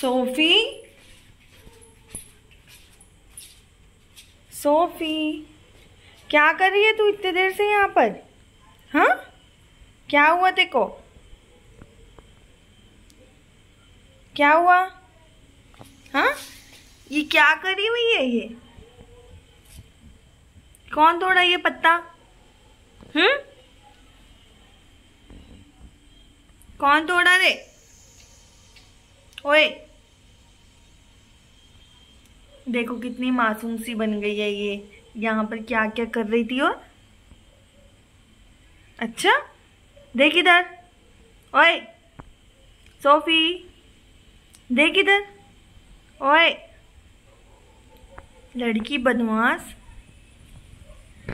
Sophie Sophie, क्या कर रही है तू इतने देर से यहाँ पर? हाँ? क्या हुआ तेको क्या हुआ? हाँ? ये क्या करी हुई है ये? कौन तोड़ा ये पत्ता? हम्म? कौन तोड़ा रे? ओए देखो कितनी मासूम सी बन गई है ये। यहाँ पर क्या क्या कर रही थी और? अच्छा देख इधर। ओए, सोफी, देख इधर। ओए, लड़की बदमाश।